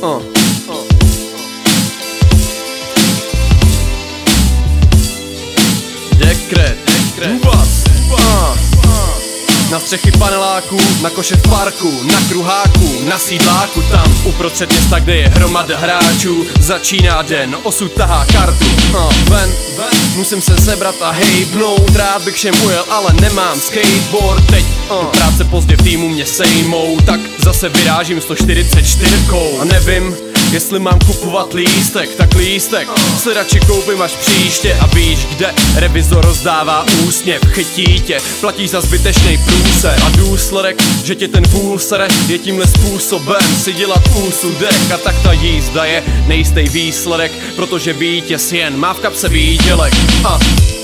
Uh. Dekret, uh. Na střechy paneláků, na koše v parku, na kruháku, na sídláku Tam uprostřed města, kde je hromada hráčů Začíná den, osud tahá kartu. Uh, ven, musím se sebrat a hejbnout Rád bych všem ujel, ale nemám skateboard. Teď uh, práce pozdě v týmu mě sejmou Tak zase vyrážím 144 A nevím, Jestli mám kupovat lístek, tak lístek. Se radši koupím až příště A víš kde, revizor rozdává úsměv, chytí tě Platí za zbytečný průse. A důsledek Že tě ten vůl sere, je tímhle způsobem Si dělat úsudek. A tak ta jízda je nejistý výsledek Protože vítěz jen má v kapse výdělek. A,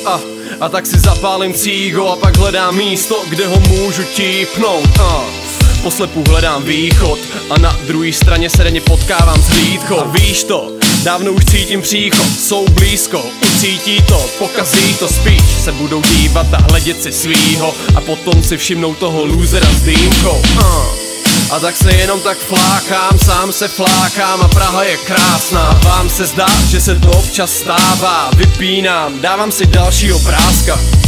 a, a tak si zapálím cígo a pak hledám místo, kde ho můžu típnout. A. Poslepu hledám východ a na druhé straně se denně potkávám s hlídkou. Víš to, dávno už cítím příchod, jsou blízko, ucítí to, pokazí to spíš Se budou dívat a hledět si svýho a potom si všimnou toho losera s dýmkou. Uh. A tak se jenom tak flákám, sám se flákám a Praha je krásná. Vám se zdá, že se to občas stává, vypínám, dávám si dalšího práska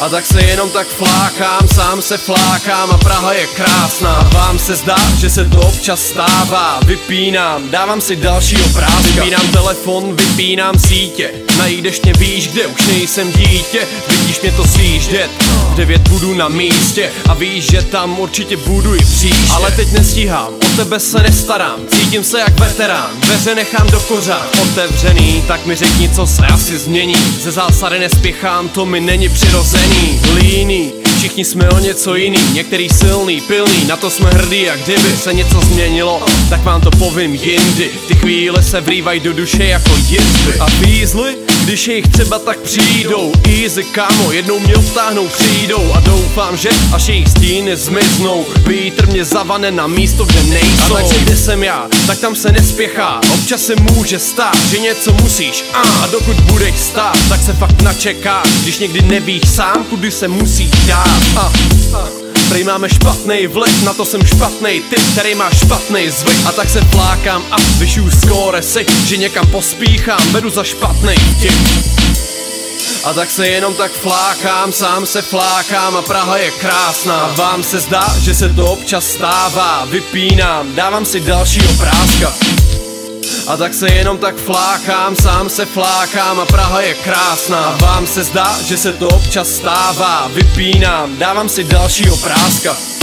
a tak se jenom tak flákám, sám se flákám a Praha je krásná. Vám se zdá, že se to občas stává. Vypínám, dávám si další obrázka Vypínám telefon, vypínám sítě Najdeš mě víš, kde už nejsem dítě. Vidíš mě to sjíždět V devět budu na místě. A víš, že tam určitě budu i příště. Ale teď nestíhám, o tebe se nestarám. Cítím se jak veterán, dveře nechám do kořán. Otevřený, tak mi řekni, co se asi změní. Ze zásady nespěchám, to mi není přirozený. Líný, Všichni jsme o něco jiný, některý silný, pilný Na to jsme hrdí a kdyby se něco změnilo. Tak vám to povím jindy. Ty chvíle se vrývají do duše jako jizby A výzly, když jich třeba tak přijdou Easy kámo, jednou mě obtáhnou přijdou. A doufám, že až jejich stíny zmiznou. Vítr mě zavane na místo, kde nejsou. A takže kde jsem já, tak tam se nespěchá. Občas se může stát, že něco musíš. A, a dokud budeš stát, tak se fakt načeká. Když někdy nevíš sám, kudy se musíš dát. A, a. Prej máme špatný vliv, na to jsem špatný ty, který má špatný zvyk. A tak se flákám a vyšuju skóre si, že někam pospíchám, beru za špatný vtip. A tak se jenom tak flákám, sám se flákám a Praha je krásná. A vám se zdá, že se to občas stává Vypínám, dávám si dalšího práska a tak se jenom tak flákám, sám se flákám a Praha je krásná. A vám se zdá, že se to občas stává. Vypínám, dávám si dalšího práska